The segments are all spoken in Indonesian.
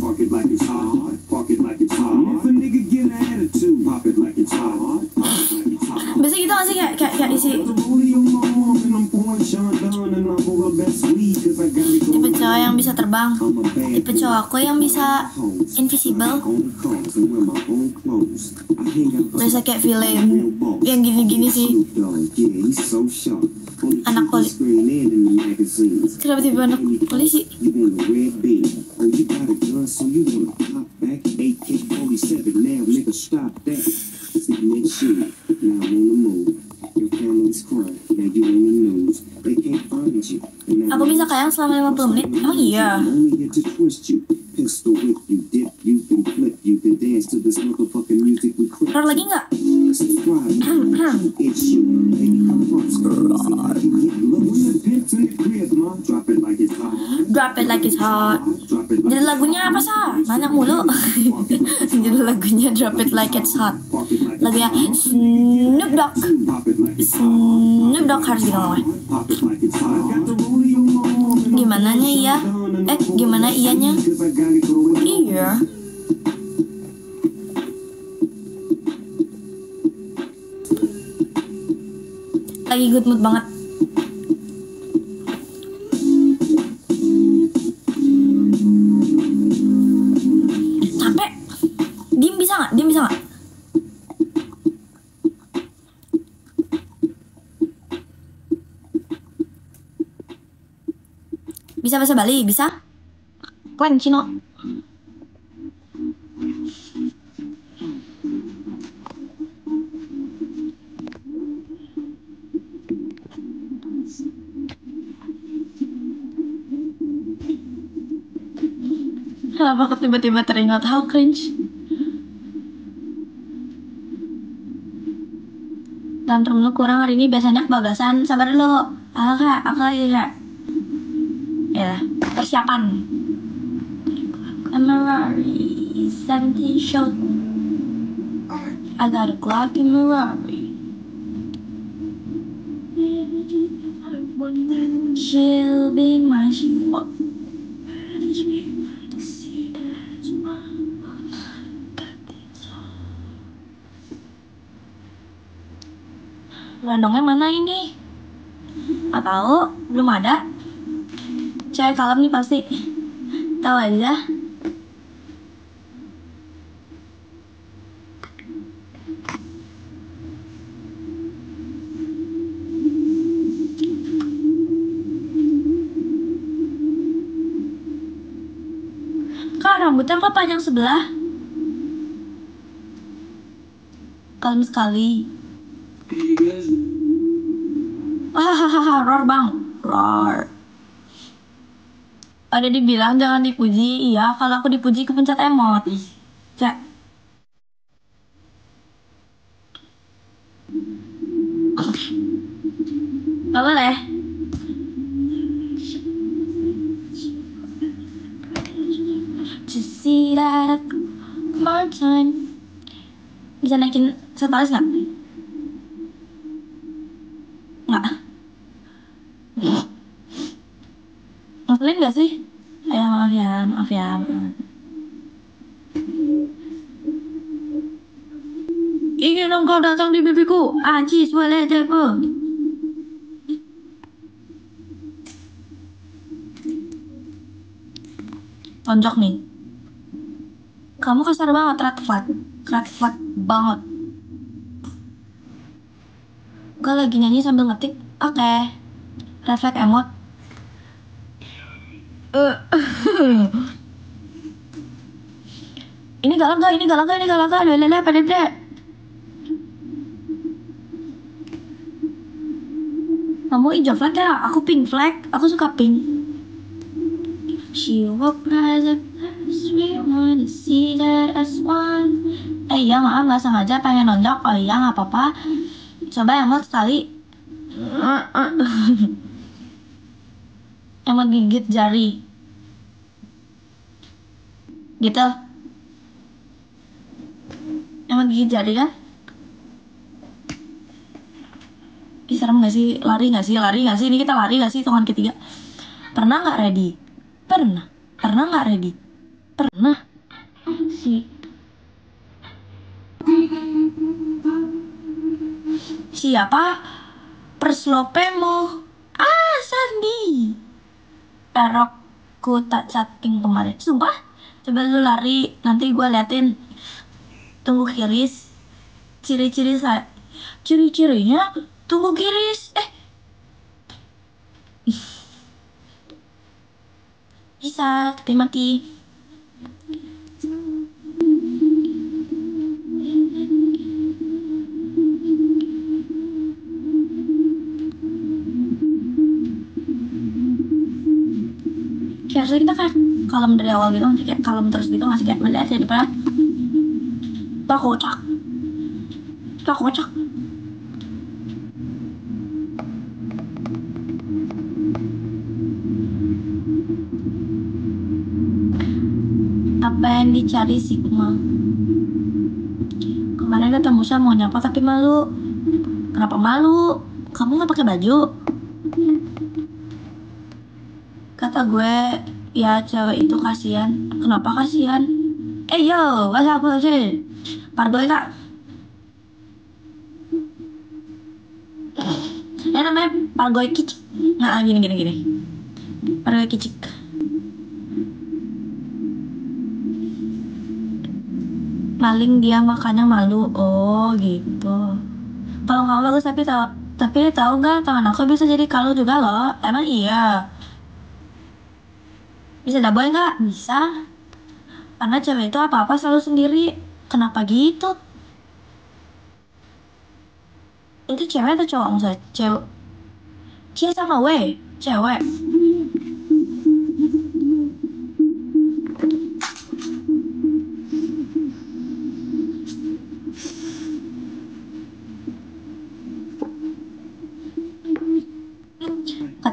Park it like it's hot. Park it like it's hot. If a nigga get an attitude, pop it like it's hot. Pop it like it's hot. Biasa gitu gak sih kayak kayak, kayak isi Tipe cowok yang bisa terbang, tipe cowok aku yang bisa invisible. Biasa kayak villain yang gini-gini sih. Snoop Dogg, yeah, he's so sharp. On the get loose. When the pimp's in the crib, ma, drop it like it's hot. Drop it like it's hot. Drop it like Jadi lagunya apa sah? Banyak mulu. Jadi lagunya Drop It Like It's Hot. Lagunya Snoop Dogg. Snoop Dogg harus gitu ngomongnya. Gimana nya iya? Eh, gimana iyanya? Cause I got it going. Iya. Lagi good mood banget. Bisa bahasa Bali? Bisa? Kuen Cino. Kenapa aku tiba-tiba teringat hal cringe? Tantrum lu kurang hari ini biasanya bagasan Sabar dulu Aku kak, aku kak persiapan. Ferrari 17 shot? I got a Glock in Ferrari She'll be my shot. Landongnya mana ini? Gak tahu, belum ada. Cewek kalem nih pasti. Tahu aja. Kak, rambutnya kok panjang sebelah? Kalem sekali. Hahaha, roar bang, roar. Ada dibilang jangan dipuji, iya. Kalau aku dipuji kepencet emot. Cek. Gak boleh. To see that more time. Bisa naikin setalis nggak? Nggak. Ngeselin gak sih? Ya maaf ya, maaf ya. Ingin engkau datang di bibiku, Aji boleh jago. Tonjok nih. Kamu kasar banget. Red flag banget. Gue lagi nyanyi sambil ngetik. Oke. Red flag emot. Eh. ini gak langka, ini gak langka, ini gak langka. Lele, pada deh. Kamu hijau flag ya? Aku pink flag. Aku suka pink. She walk the place we wanna see that as one. Eh iya maaf nggak sengaja pengen nonjok. Oh iya nggak apa-apa. Coba emot sekali. Emot gigit jari. Gitu. Emot gigit jari kan? Ih, serem gak sih? Lari gak sih? Lari gak sih? Ini kita lari gak sih? Hitungan ketiga. Pernah gak ready? Pernah. Pernah gak ready? pernah si siapa perslopemo ah Sandi perokku tak chatting kemarin sumpah coba lu lari nanti gue liatin tunggu kiris ciri-ciri saya ciri-cirinya tunggu kiris eh. Bisa tapi mati. Harusnya kita kayak kalem dari awal gitu masih kayak kalem terus gitu masih kayak melihat ya daripada tak kocak. Tak kocak dicari Sigma kemarin ketemu sama mau nyapa tapi malu. Kenapa malu? Kamu nggak pakai baju? Kata gue ya cewek itu kasihan. Kenapa kasihan? Eh yo bahasa apa sih pargoy kak? Ya namanya pargoy kicik. Nah gini gini gini. Pargoy kicik maling dia makanya malu. Oh gitu. Kalau nggak bagus tapi tahu tapi tahu nggak? Tangan aku bisa jadi kalau juga loh. Emang iya? Bisa double nggak? Bisa. Karena cewek itu apa apa selalu sendiri. Kenapa gitu? Itu cewek atau cowok? Maksudnya cewek dia sama we cewek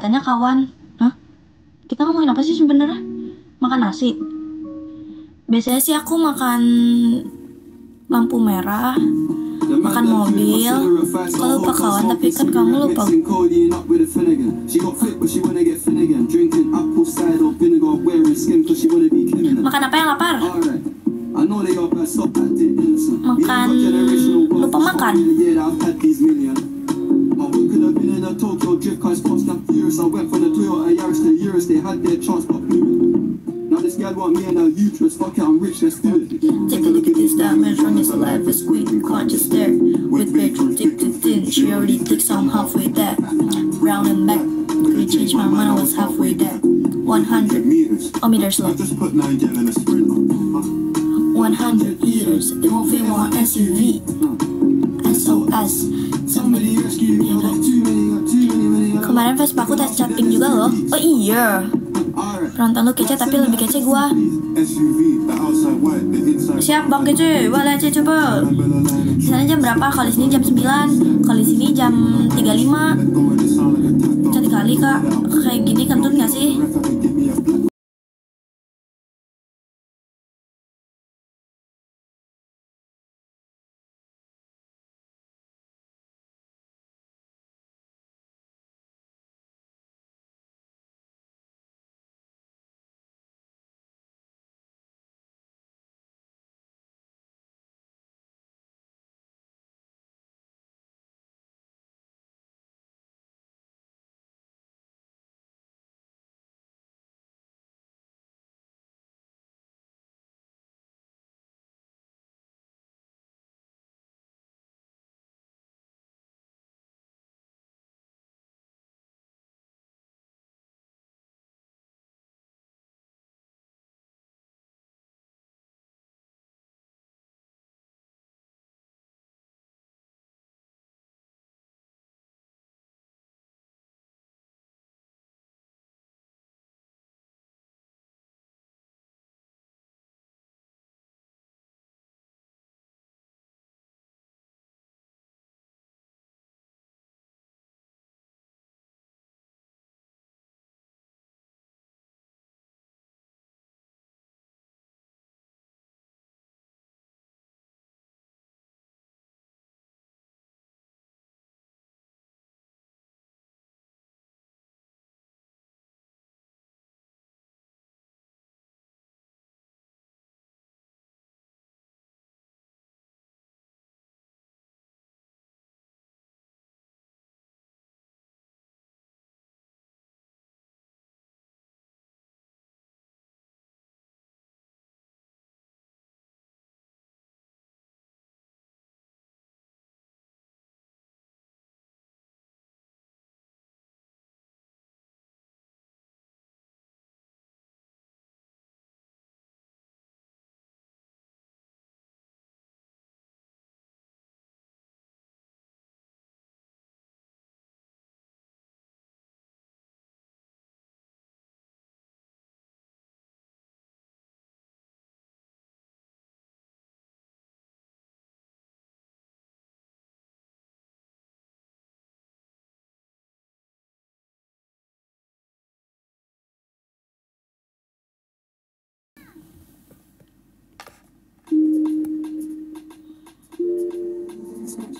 katanya kawan. Hah? kita ngomongin apa sih sebenarnya? Makan nasi? Biasanya sih aku makan lampu merah makan mobil. kalau lupa kawan tapi kan kamu lupa. makan apa yang lapar? Makan lupa makan Tokyo drift fast and furious. I went for the Toyota Yaris to Urus. They had their chance, but blew it. Now this guy want me and now uterus. Fuck it, I'm rich. Let's do it. Take a look at this dimension, it's alive, it's squeak, you can't just stare. With bedroom thick to thin, she already thick, so I'm halfway there. Round and back, couldn't change my mind, I was halfway there. 100 Meters. oh meters I left, just put nine gal in a sprint. 100 liters, it won't fit one SUV. Kemarin Vespa aku tes chatting juga loh. Oh iya, penonton lu kece tapi lebih kece gua. Siap bang kece, boleh kece coba. Di sana jam berapa? Kalau di sini jam 9, kalau di sini jam 35. go with the sound like a tap. Cantik kali kak, kayak gini kentut gak sih?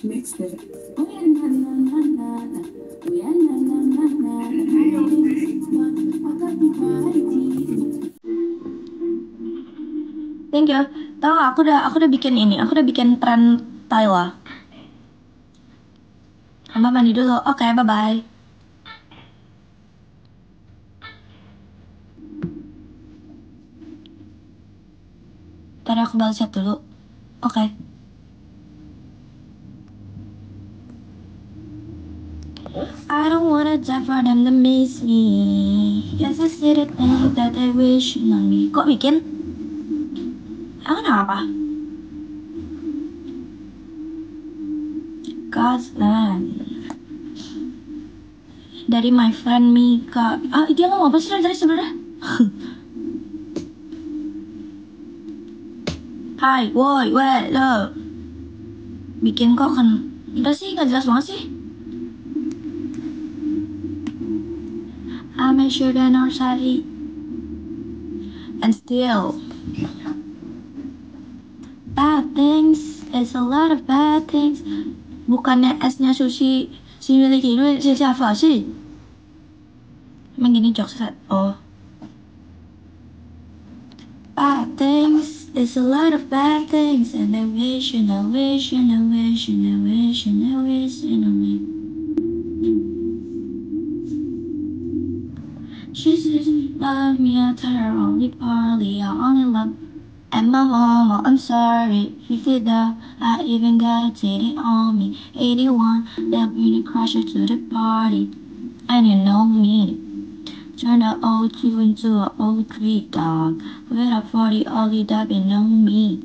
Thank you. Tahu aku udah aku udah bikin ini. Aku udah bikin tren Tyla. Mbak mandi dulu. Oke, bye bye. Tadi aku balas chat dulu. Oke. I don't wanna die for them to miss me. Yes, I see the thing that they wish on me. Kok bikin? Aku kenapa? God's land. Dari my friend Mika. Ah, dia ngomong apa sih dari sebenarnya? Hai, woi, weh, lo. Bikin kok kan. Udah sih, nggak jelas banget sih. I'm a sure dan And still, bad things. It's a lot of bad things. Bukannya S-nya sushi si miliki duit si siapa sih? Emang gini jokes Oh. Bad things. It's a lot of bad things. And I wish and I wish and I wish and I wish and I wish and I wish. She says love me, I tell her only partly, I only love and my mama, I'm sorry, he did that. I even got a titty on me. 81, that really crashed to the party. And you know me. Turn the old two into an old creek dog. With a 40 ollie that you know me.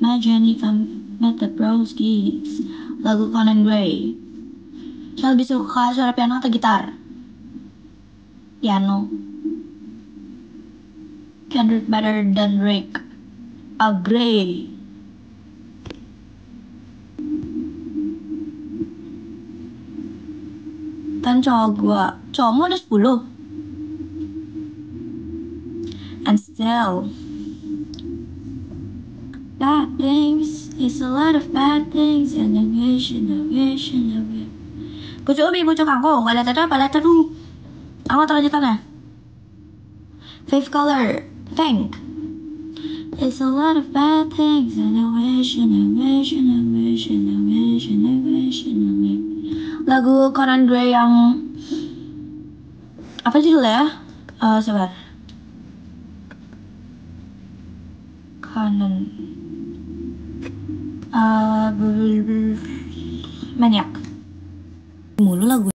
Imagine if I met the broskies. Lagu Conan Gray. Saya lebih suka suara piano atau gitar? Piano. Kendrick better than Rick. Agree. Dan cowok gua, cowokmu ada 10 And still Bad things, it's a lot of bad things And and I wish Pucuk ubi, pucuk kangkung, wala tadu, wala tadu Ako talaga na Fifth color, pink It's a lot of bad things and I wish and I wish and I wish and I wish and I wish and I wish. Lagu Conan Gray yang apa judulnya? Uh, sebentar. Conan. Uh, Maniac. Mulu lagu.